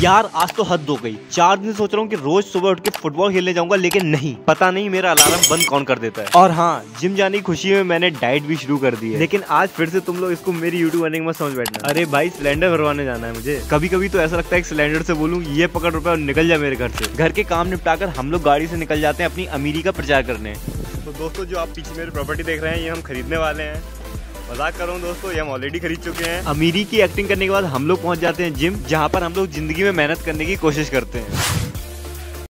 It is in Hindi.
यार आज तो हद हो गई। चार दिन सोच रहा हूँ कि रोज सुबह उठ के फुटबॉल खेलने जाऊँगा लेकिन नहीं। पता नहीं मेरा अलार्म बंद कौन कर देता है। और हाँ जिम जाने की खुशी में मैंने डाइट भी शुरू कर दी है। लेकिन आज फिर से तुम लोग इसको मेरी यूट्यूब आने में समझ बैठना। अरे भाई सिलेंडर भरवाने जाना है मुझे। कभी कभी तो ऐसा लगता है सिलेंडर से बोलूँ ये पकड़ रुपए और निकल जाए मेरे घर से। घर के काम निपटा कर हम लोग गाड़ी से निकल जाते हैं अपनी अमीरी का प्रचार करने। तो दोस्तों जो आप पीछे मेरी प्रॉपर्टी देख रहे हैं ये हम खरीदने वाले हैं। मज़ाक कर रहा हूँ दोस्तों, ये हम ऑलरेडी खरीद चुके हैं। अमीरी की एक्टिंग करने के बाद हम लोग पहुँच जाते हैं जिम जहाँ पर हम लोग ज़िंदगी में मेहनत करने की कोशिश करते हैं।